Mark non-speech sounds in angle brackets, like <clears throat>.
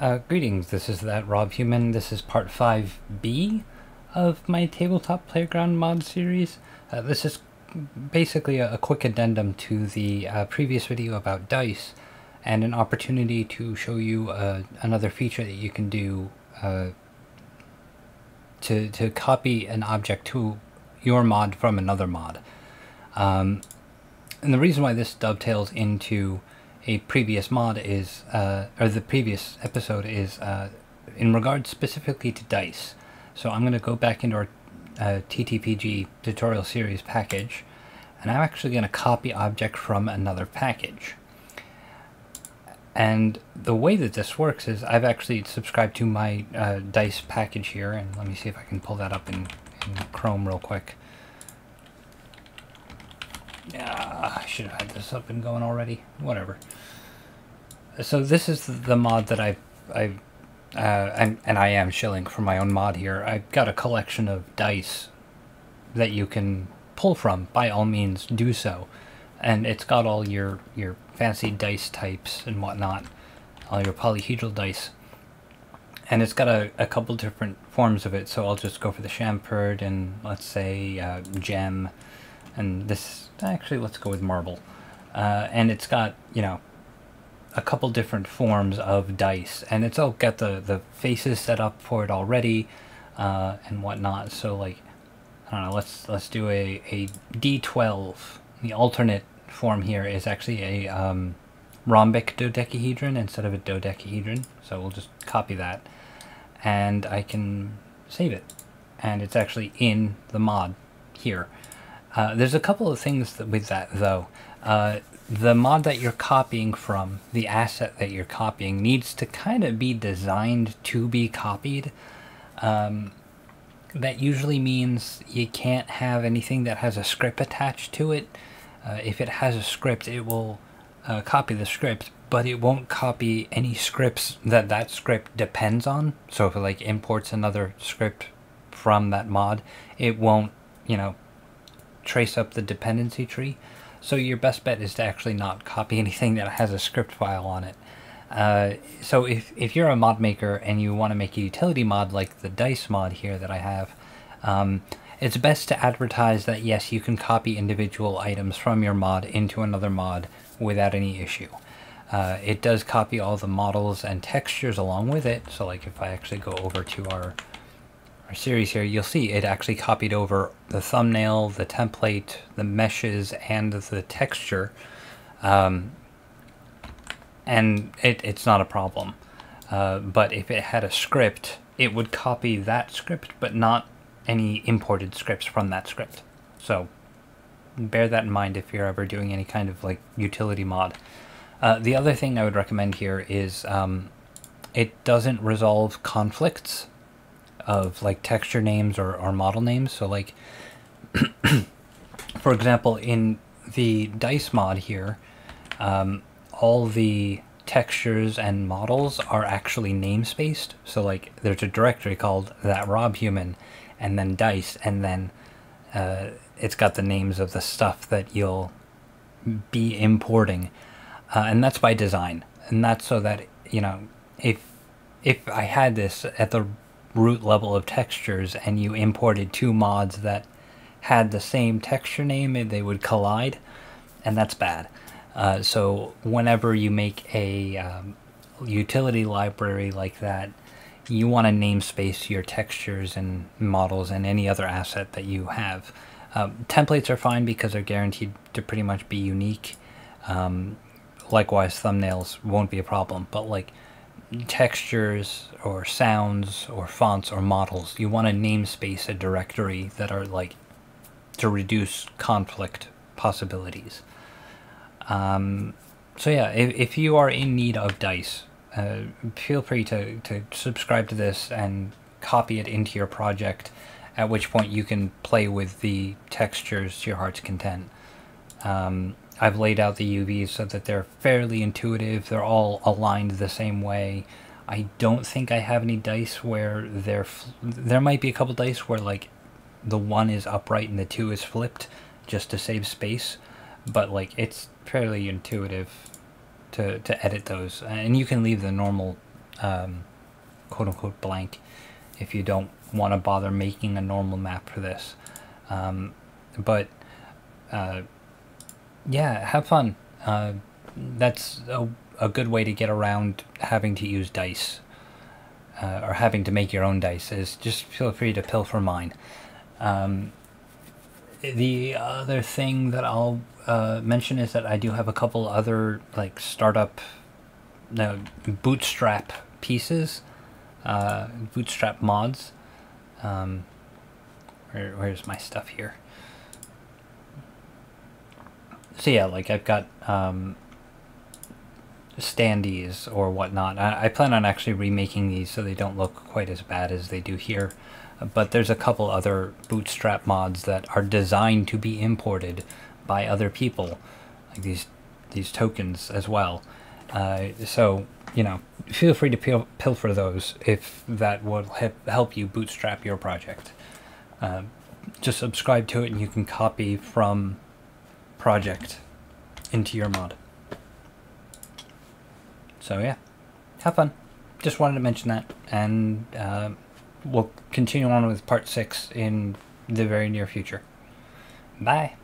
Uh, greetings, this is that Rob Human. This is part 5b of my Tabletop Playground mod series. Uh, this is basically a, a, quick addendum to the uh, previous video about dice and an opportunity to show you uh, another feature that you can do uh, to, to copy an object to your mod from another mod. Um, and the reason why this dovetails into a previous mod is, uh, or the previous episode is uh, in regard specifically to dice. So I'm going to go back into our uh, TTPG tutorial series package, and I'm actually going to copy object from another package. And the way that this works is I've actually subscribed to my uh, dice package here, and let me see if I can pull that up in, in Chrome real quick. Yeah, I should have had this up and going already. Whatever. So this is the mod that I, I, uh, and, and I am shilling for my own mod here. I've got a collection of dice that you can pull from. By all means, do so. And it's got all your, your fancy dice types and whatnot. All your polyhedral dice. And it's got a, a couple different forms of it, so I'll just go for the chamfered and let's say uh, gem and this actually let's go with marble. Uh, and it's got you know a couple different forms of dice and it's all got the the faces set up for it already uh, and whatnot. So like I don't know let's let's do a, a d12 the alternate form here is actually a um, rhombic dodecahedron instead of a dodecahedron so we'll just copy that and I can save it. And it's actually in the mod here uh, there's a couple of things that, with that though. Uh, the mod that you're copying from, the asset that you're copying, needs to kind of be designed to be copied. Um, that usually means you can't have anything that has a script attached to it. Uh, if it has a script, it will uh, copy the script, but it won't copy any scripts that that script depends on. So if it like imports another script from that mod, it won't, you know, trace up the dependency tree. So your best bet is to actually not copy <laughs> anything that has a script file on it. Uh, so if, if you're a mod maker and you want to make a utility mod like the dice mod here that I have, um, it's best to advertise that yes, you can copy individual items from your mod into another mod without any issue. Uh, it does copy all the models and textures along with it, so like if I actually go over to our our series here, you'll see it actually copied over the thumbnail, the template, the meshes, and the texture. Um, and it, it's not a problem. Uh, but if it had a script, it would copy that script, but not any imported scripts from that script. So bear that in mind if you're ever doing any kind of like utility mod. Uh, the other thing I would recommend here is um, it doesn't resolve conflicts of like texture names or, or model names. So like, <clears throat> for example, in the dice mod here, um, all the textures and models are actually namespaced. So like there's a directory called that Rob Human and then dice and then uh, it's got the names of the stuff that you'll be importing. Uh, and that's by design. And that's so that, you know, if if I had this at the root level of textures and you imported two mods that had the same texture name, they would collide, and that's bad. Uh, so whenever you make a um, utility library like that, you want to namespace your textures and models and any other asset that you have. Um, templates are fine because they're guaranteed to pretty much be unique. Um, likewise, thumbnails won't be a problem, but like textures or sounds or fonts or models. You want to namespace a directory that are like to reduce conflict possibilities. Um, so yeah, if, if you are in need of dice, uh, feel free to, to subscribe to this and copy it into your project, at which point you can play with the textures to your heart's content. Um, I've laid out the UVs so that they're fairly intuitive. They're all aligned the same way. I don't think I have any dice where they're... there might be a couple dice where, like, the one is upright and the two is flipped just to save space. But, like, it's fairly intuitive to, to edit those. And you can leave the normal um, quote unquote blank if you don't want to bother making a normal map for this. Um, but uh, yeah, have fun. Uh, that's a, a good way to get around having to use dice uh, or having to make your own dice is just feel free to pilfer mine. Um, the other thing that I'll uh, mention is that I do have a couple other like startup no, bootstrap pieces, uh, bootstrap mods. Um, where, where's my stuff here? So yeah, like I've got um, standees or whatnot. I, I plan on actually remaking these so they don't look quite as bad as they do here. But there's a couple other bootstrap mods that are designed to be imported by other people, like these these tokens as well. Uh, so you know, feel free to pil pilfer those if that will help you bootstrap your project. Uh, just subscribe to it and you can copy from project into your mod. So yeah, have fun. Just wanted to mention that, and uh, we'll continue on with part six in the very near future. Bye.